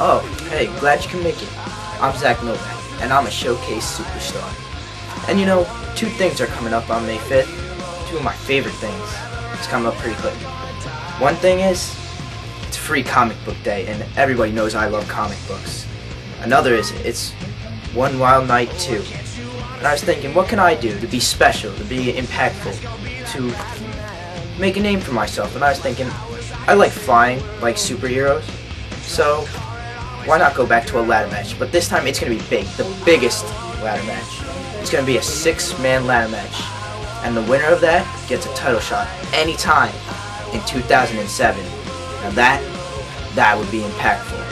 Oh, hey, glad you can make it. I'm Zack Novack, and I'm a showcase superstar. And you know, two things are coming up on May 5th. Two of my favorite things. It's coming up pretty quick. One thing is, it's free comic book day, and everybody knows I love comic books. Another is, it's One Wild Night 2. And I was thinking, what can I do to be special, to be impactful, to make a name for myself? And I was thinking, I like flying, like superheroes. So, why not go back to a ladder match? But this time it's going to be big, the biggest ladder match. It's going to be a six-man ladder match. And the winner of that gets a title shot anytime in 2007. Now that, that would be impactful.